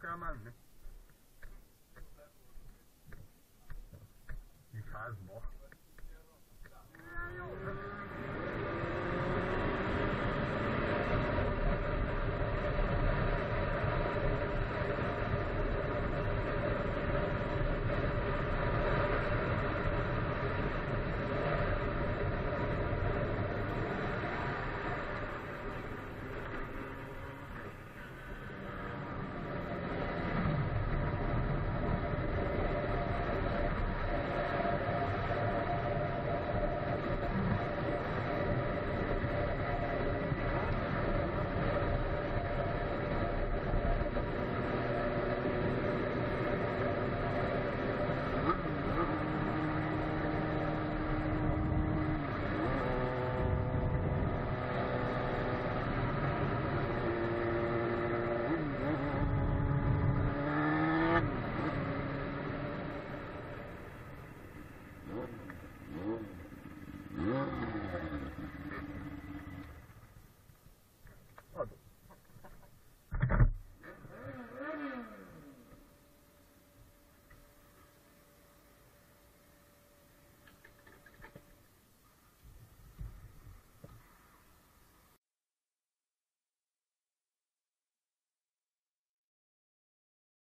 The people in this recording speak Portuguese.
Kell menni? Mi házba? Jó, Amen.